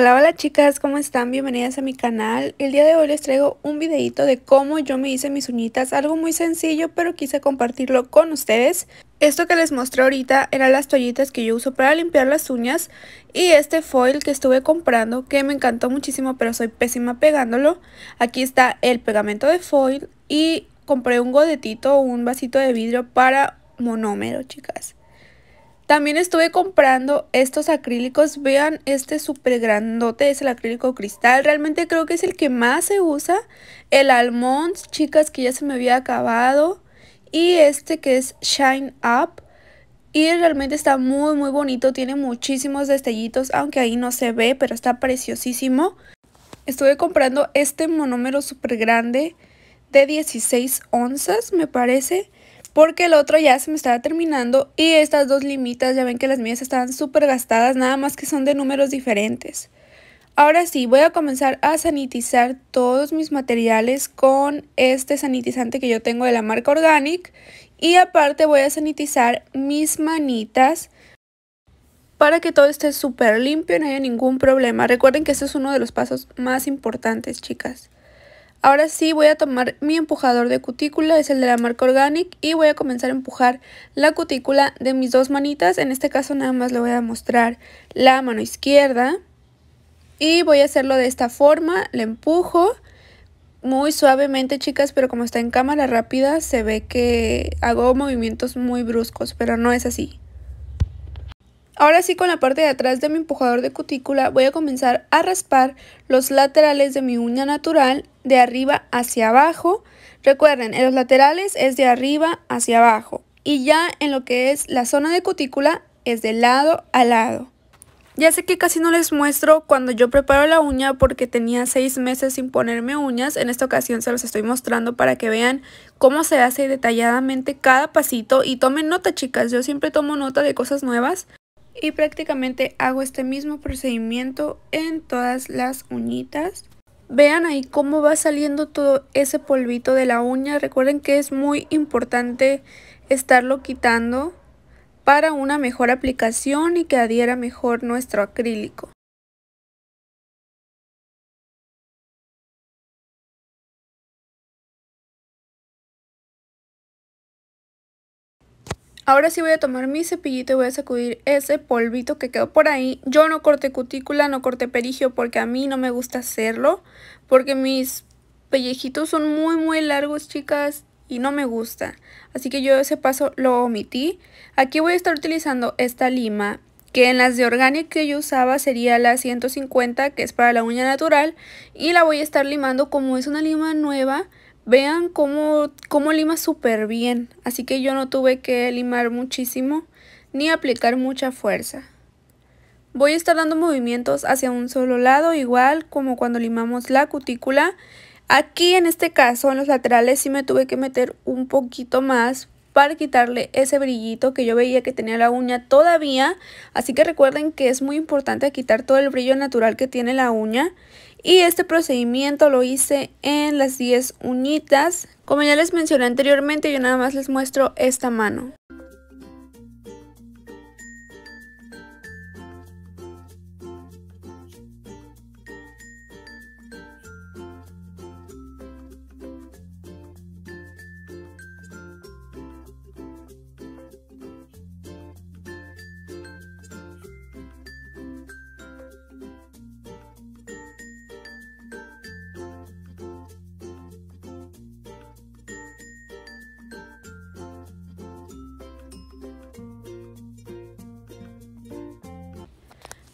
Hola, hola chicas, ¿cómo están? Bienvenidas a mi canal. El día de hoy les traigo un videito de cómo yo me hice mis uñitas, algo muy sencillo, pero quise compartirlo con ustedes. Esto que les mostré ahorita eran las toallitas que yo uso para limpiar las uñas y este foil que estuve comprando que me encantó muchísimo, pero soy pésima pegándolo. Aquí está el pegamento de foil y compré un godetito un vasito de vidrio para monómero, chicas. También estuve comprando estos acrílicos. Vean, este súper grandote es el acrílico cristal. Realmente creo que es el que más se usa. El almond, chicas, que ya se me había acabado. Y este que es Shine Up. Y realmente está muy muy bonito. Tiene muchísimos destellitos, aunque ahí no se ve, pero está preciosísimo. Estuve comprando este monómero súper grande de 16 onzas, me parece porque el otro ya se me estaba terminando y estas dos limitas ya ven que las mías estaban súper gastadas, nada más que son de números diferentes. Ahora sí, voy a comenzar a sanitizar todos mis materiales con este sanitizante que yo tengo de la marca Organic y aparte voy a sanitizar mis manitas para que todo esté súper limpio y no haya ningún problema. Recuerden que este es uno de los pasos más importantes, chicas. Ahora sí voy a tomar mi empujador de cutícula, es el de la marca Organic y voy a comenzar a empujar la cutícula de mis dos manitas. En este caso nada más le voy a mostrar la mano izquierda y voy a hacerlo de esta forma, le empujo muy suavemente chicas, pero como está en cámara rápida se ve que hago movimientos muy bruscos, pero no es así. Ahora sí con la parte de atrás de mi empujador de cutícula voy a comenzar a raspar los laterales de mi uña natural de arriba hacia abajo. Recuerden, en los laterales es de arriba hacia abajo y ya en lo que es la zona de cutícula es de lado a lado. Ya sé que casi no les muestro cuando yo preparo la uña porque tenía 6 meses sin ponerme uñas. En esta ocasión se los estoy mostrando para que vean cómo se hace detalladamente cada pasito. Y tomen nota chicas, yo siempre tomo nota de cosas nuevas y prácticamente hago este mismo procedimiento en todas las uñitas. Vean ahí cómo va saliendo todo ese polvito de la uña. Recuerden que es muy importante estarlo quitando para una mejor aplicación y que adhiera mejor nuestro acrílico. Ahora sí voy a tomar mi cepillito y voy a sacudir ese polvito que quedó por ahí. Yo no corté cutícula, no corté perigio porque a mí no me gusta hacerlo. Porque mis pellejitos son muy muy largos, chicas, y no me gusta. Así que yo ese paso lo omití. Aquí voy a estar utilizando esta lima que en las de Organic que yo usaba sería la 150 que es para la uña natural y la voy a estar limando como es una lima nueva Vean cómo, cómo lima súper bien, así que yo no tuve que limar muchísimo ni aplicar mucha fuerza. Voy a estar dando movimientos hacia un solo lado, igual como cuando limamos la cutícula. Aquí en este caso, en los laterales, sí me tuve que meter un poquito más para quitarle ese brillito que yo veía que tenía la uña todavía. Así que recuerden que es muy importante quitar todo el brillo natural que tiene la uña. Y este procedimiento lo hice en las 10 uñitas. Como ya les mencioné anteriormente, yo nada más les muestro esta mano.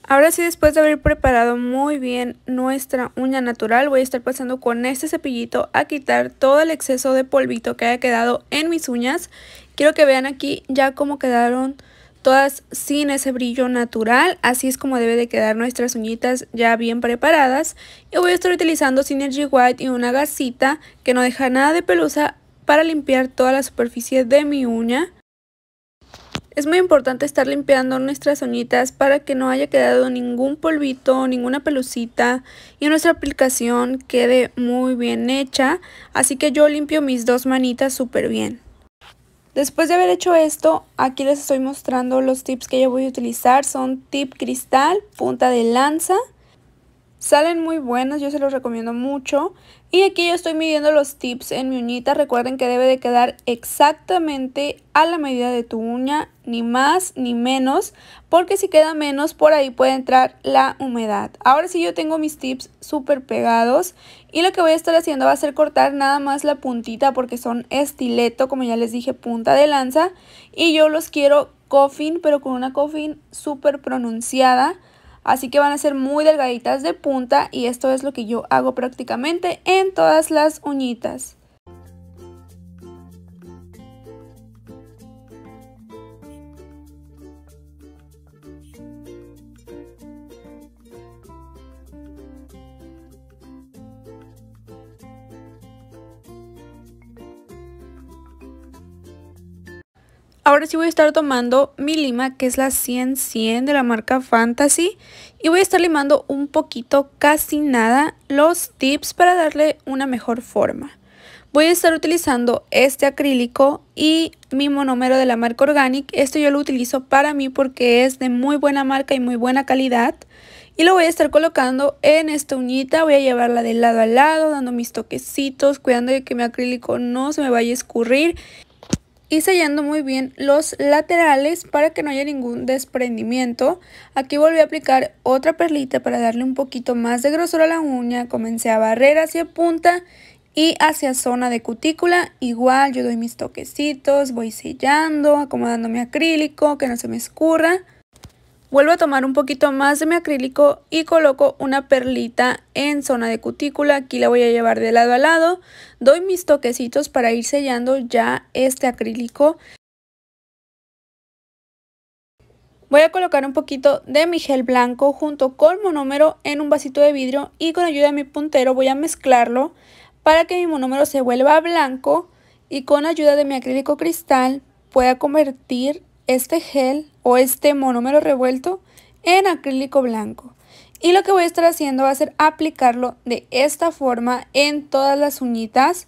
Ahora sí, después de haber preparado muy bien nuestra uña natural, voy a estar pasando con este cepillito a quitar todo el exceso de polvito que haya quedado en mis uñas. Quiero que vean aquí ya cómo quedaron todas sin ese brillo natural. Así es como debe de quedar nuestras uñitas ya bien preparadas. Y voy a estar utilizando Synergy White y una gasita que no deja nada de pelusa para limpiar toda la superficie de mi uña. Es muy importante estar limpiando nuestras uñitas para que no haya quedado ningún polvito, ninguna pelucita y nuestra aplicación quede muy bien hecha. Así que yo limpio mis dos manitas súper bien. Después de haber hecho esto, aquí les estoy mostrando los tips que yo voy a utilizar. Son tip cristal, punta de lanza Salen muy buenas, yo se los recomiendo mucho. Y aquí yo estoy midiendo los tips en mi uñita. Recuerden que debe de quedar exactamente a la medida de tu uña, ni más ni menos. Porque si queda menos, por ahí puede entrar la humedad. Ahora sí yo tengo mis tips súper pegados. Y lo que voy a estar haciendo va a ser cortar nada más la puntita porque son estileto, como ya les dije, punta de lanza. Y yo los quiero coffin, pero con una coffin súper pronunciada. Así que van a ser muy delgaditas de punta y esto es lo que yo hago prácticamente en todas las uñitas. Ahora sí voy a estar tomando mi lima que es la 100-100 de la marca Fantasy y voy a estar limando un poquito, casi nada, los tips para darle una mejor forma. Voy a estar utilizando este acrílico y mi monómero de la marca Organic. Esto yo lo utilizo para mí porque es de muy buena marca y muy buena calidad. Y lo voy a estar colocando en esta uñita, voy a llevarla de lado a lado, dando mis toquecitos, cuidando de que mi acrílico no se me vaya a escurrir y sellando muy bien los laterales para que no haya ningún desprendimiento. Aquí volví a aplicar otra perlita para darle un poquito más de grosor a la uña. Comencé a barrer hacia punta y hacia zona de cutícula. Igual yo doy mis toquecitos, voy sellando, acomodando mi acrílico, que no se me escurra. Vuelvo a tomar un poquito más de mi acrílico y coloco una perlita en zona de cutícula. Aquí la voy a llevar de lado a lado. Doy mis toquecitos para ir sellando ya este acrílico. Voy a colocar un poquito de mi gel blanco junto con monómero en un vasito de vidrio y con ayuda de mi puntero voy a mezclarlo para que mi monómero se vuelva blanco y con ayuda de mi acrílico cristal pueda convertir este gel o este monómero revuelto en acrílico blanco. Y lo que voy a estar haciendo va a ser aplicarlo de esta forma en todas las uñitas.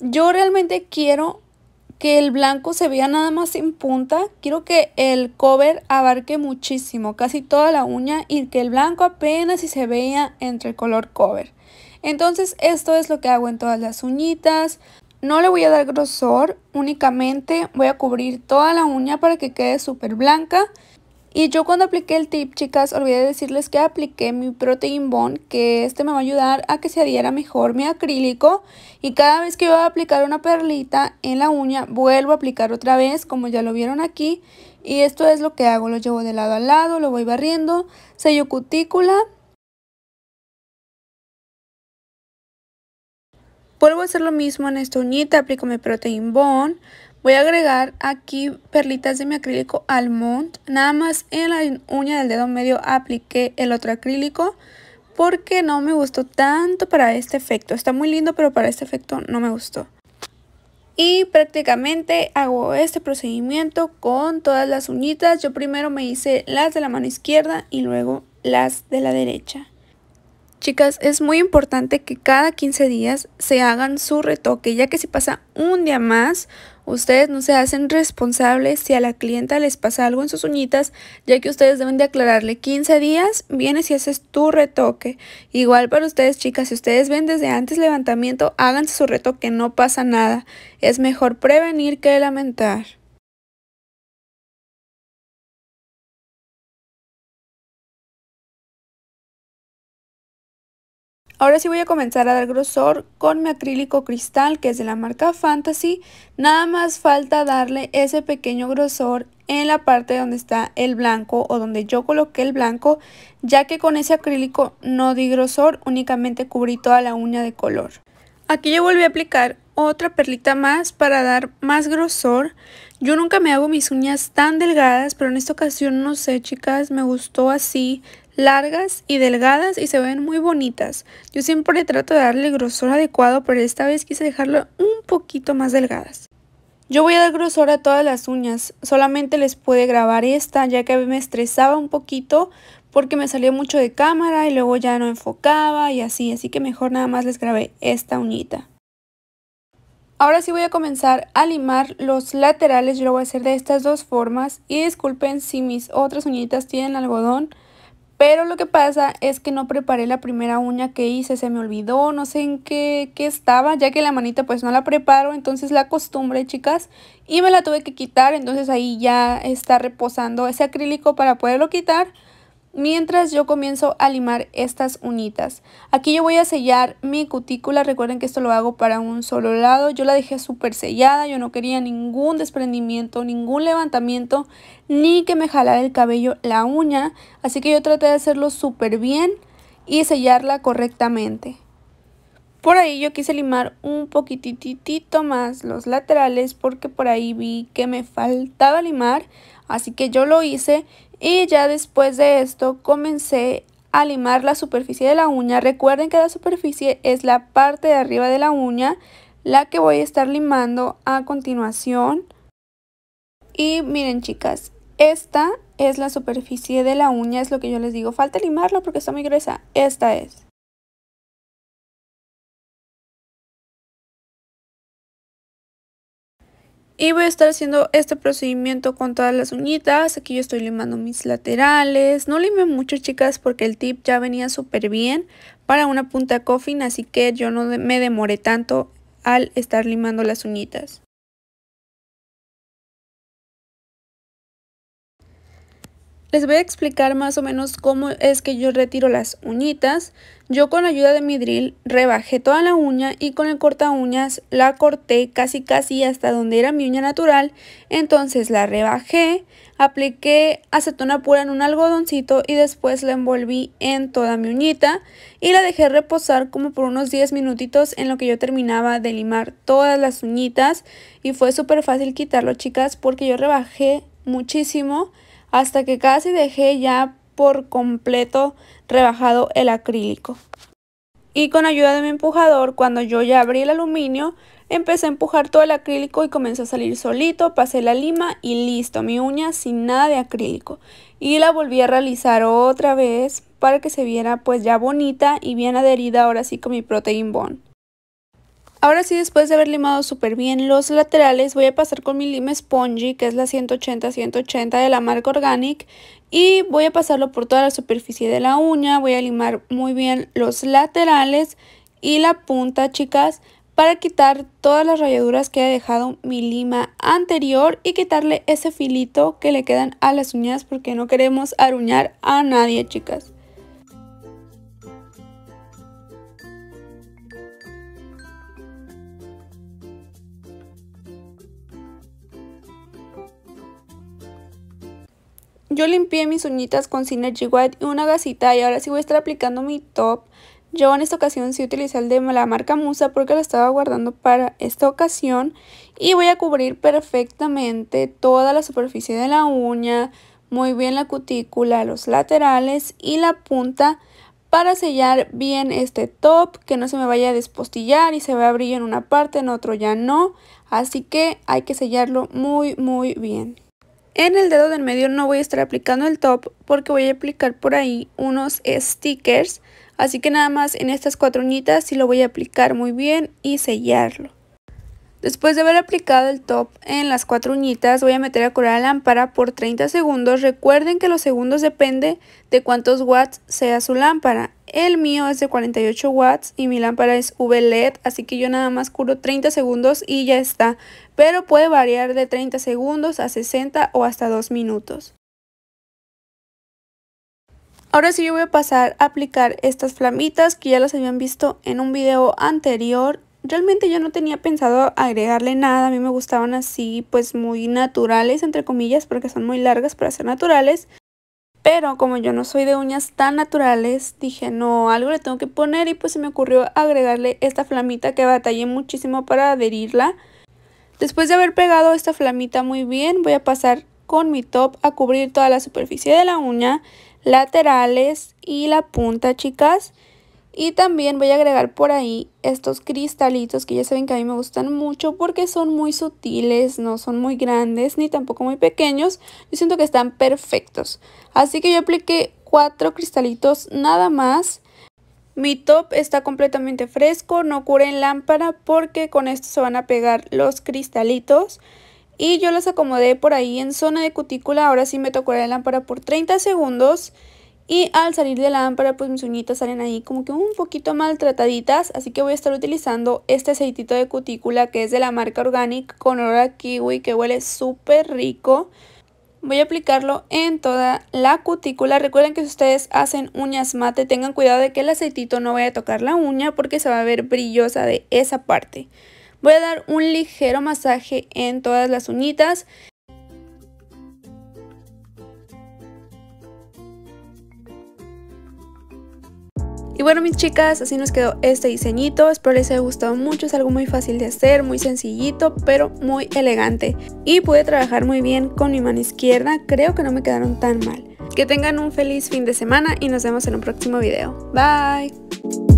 Yo realmente quiero que el blanco se vea nada más en punta. Quiero que el cover abarque muchísimo, casi toda la uña y que el blanco apenas si se vea entre el color cover. Entonces esto es lo que hago en todas las uñitas. No le voy a dar grosor, únicamente voy a cubrir toda la uña para que quede súper blanca. Y yo cuando apliqué el tip, chicas, olvidé decirles que apliqué mi Protein Bond, que este me va a ayudar a que se adhiera mejor mi acrílico. Y cada vez que voy a aplicar una perlita en la uña, vuelvo a aplicar otra vez, como ya lo vieron aquí. Y esto es lo que hago, lo llevo de lado a lado, lo voy barriendo, sello cutícula Vuelvo a hacer lo mismo en esta uñita, aplico mi Protein Bond. Voy a agregar aquí perlitas de mi acrílico Almond. Nada más en la uña del dedo medio apliqué el otro acrílico porque no me gustó tanto para este efecto. Está muy lindo, pero para este efecto no me gustó. Y prácticamente hago este procedimiento con todas las uñitas. Yo primero me hice las de la mano izquierda y luego las de la derecha. Chicas, es muy importante que cada 15 días se hagan su retoque, ya que si pasa un día más, ustedes no se hacen responsables si a la clienta les pasa algo en sus uñitas, ya que ustedes deben de aclararle 15 días, vienes y haces tu retoque. Igual para ustedes, chicas, si ustedes ven desde antes levantamiento, háganse su retoque, no pasa nada. Es mejor prevenir que lamentar. Ahora sí voy a comenzar a dar grosor con mi acrílico cristal que es de la marca Fantasy. Nada más falta darle ese pequeño grosor en la parte donde está el blanco o donde yo coloqué el blanco ya que con ese acrílico no di grosor, únicamente cubrí toda la uña de color. Aquí yo volví a aplicar otra perlita más para dar más grosor. Yo nunca me hago mis uñas tan delgadas, pero en esta ocasión no sé chicas, me gustó así largas y delgadas y se ven muy bonitas. Yo siempre trato de darle grosor adecuado, pero esta vez quise dejarlo un poquito más delgadas. Yo voy a dar grosor a todas las uñas, solamente les pude grabar esta ya que me estresaba un poquito porque me salió mucho de cámara y luego ya no enfocaba y así, así que mejor nada más les grabé esta uñita. Ahora sí voy a comenzar a limar los laterales, yo lo voy a hacer de estas dos formas y disculpen si mis otras uñitas tienen algodón, Pero lo que pasa es que no preparé la primera uña que hice, se me olvidó, no sé en qué, qué estaba, ya que la manita pues no la preparo, entonces la costumbre chicas, y me la tuve que quitar, entonces ahí ya está reposando ese acrílico para poderlo quitar mientras yo comienzo a limar estas uñitas. Aquí yo voy a sellar mi cutícula, recuerden que esto lo hago para un solo lado, yo la dejé súper sellada, yo no quería ningún desprendimiento, ningún levantamiento, ni que me jalara el cabello la uña, así que yo traté de hacerlo súper bien y sellarla correctamente. Por ahí yo quise limar un poquititito más los laterales porque por ahí vi que me faltaba limar, así que yo lo hice y ya después de esto comencé a limar la superficie de la uña. Recuerden que la superficie es la parte de arriba de la uña, la que voy a estar limando a continuación. Y miren chicas, esta es la superficie de la uña, es lo que yo les digo. Falta limarla porque está muy gruesa. Esta es. Y voy a estar haciendo este procedimiento con todas las uñitas. Aquí yo estoy limando mis laterales. No limé mucho, chicas, porque el tip ya venía súper bien para una punta coffin. Así que yo no me demoré tanto al estar limando las uñitas. Les voy a explicar más o menos cómo es que yo retiro las uñitas. Yo con ayuda de mi drill rebajé toda la uña y con el corta uñas la corté casi casi hasta donde era mi uña natural. Entonces la rebajé, apliqué acetona pura en un algodoncito y después la envolví en toda mi uñita y la dejé reposar como por unos 10 minutitos en lo que yo terminaba de limar todas las uñitas y fue súper fácil quitarlo chicas porque yo rebajé muchísimo hasta que casi dejé ya por completo rebajado el acrílico. Y con ayuda de mi empujador, cuando yo ya abrí el aluminio, empecé a empujar todo el acrílico y comenzó a salir solito, pasé la lima y listo, mi uña sin nada de acrílico. Y la volví a realizar otra vez para que se viera pues ya bonita y bien adherida ahora sí con mi Protein Bond. Ahora sí, después de haber limado súper bien los laterales, voy a pasar con mi lima spongy, que es la 180-180 de la marca Organic. Y voy a pasarlo por toda la superficie de la uña, voy a limar muy bien los laterales y la punta, chicas, para quitar todas las rayaduras que ha dejado mi lima anterior y quitarle ese filito que le quedan a las uñas porque no queremos aruñar a nadie, chicas. Yo limpié mis uñitas con Synergy White y una gasita y ahora sí voy a estar aplicando mi top. Yo en esta ocasión sí utilicé el de la marca Musa porque lo estaba guardando para esta ocasión. Y voy a cubrir perfectamente toda la superficie de la uña, muy bien la cutícula, los laterales y la punta para sellar bien este top, que no se me vaya a despostillar y se va a abrir en una parte, en otro ya no. Así que hay que sellarlo muy muy bien. En el dedo del medio no voy a estar aplicando el top porque voy a aplicar por ahí unos stickers. Así que nada más en estas cuatro uñitas sí lo voy a aplicar muy bien y sellarlo. Después de haber aplicado el top en las cuatro uñitas, voy a meter a curar la lámpara por 30 segundos. Recuerden que los segundos depende de cuántos watts sea su lámpara. El mío es de 48 watts y mi lámpara es VLED, así que yo nada más curo 30 segundos y ya está. Pero puede variar de 30 segundos a 60 o hasta 2 minutos. Ahora sí yo voy a pasar a aplicar estas flamitas que ya las habían visto en un video anterior Realmente yo no tenía pensado agregarle nada, a mí me gustaban así pues muy naturales entre comillas porque son muy largas para ser naturales. Pero como yo no soy de uñas tan naturales, dije no, algo le tengo que poner y pues se me ocurrió agregarle esta flamita que batallé muchísimo para adherirla. Después de haber pegado esta flamita muy bien, voy a pasar con mi top a cubrir toda la superficie de la uña, laterales y la punta chicas. Y también voy a agregar por ahí estos cristalitos que ya saben que a mí me gustan mucho porque son muy sutiles, no son muy grandes ni tampoco muy pequeños. Yo siento que están perfectos. Así que yo apliqué cuatro cristalitos nada más. Mi top está completamente fresco, no cure en lámpara porque con esto se van a pegar los cristalitos. Y yo los acomodé por ahí en zona de cutícula, ahora sí me tocó la lámpara por 30 segundos. Y al salir de la lámpara pues mis uñitas salen ahí como que un poquito maltrataditas, así que voy a estar utilizando este aceitito de cutícula que es de la marca Organic con olor a kiwi que huele súper rico. Voy a aplicarlo en toda la cutícula. Recuerden que si ustedes hacen uñas mate, tengan cuidado de que el aceitito no vaya a tocar la uña porque se va a ver brillosa de esa parte. Voy a dar un ligero masaje en todas las uñitas. Y bueno mis chicas, así nos quedó este diseñito, espero les haya gustado mucho, es algo muy fácil de hacer, muy sencillito, pero muy elegante. Y pude trabajar muy bien con mi mano izquierda, creo que no me quedaron tan mal. Que tengan un feliz fin de semana y nos vemos en un próximo video. Bye!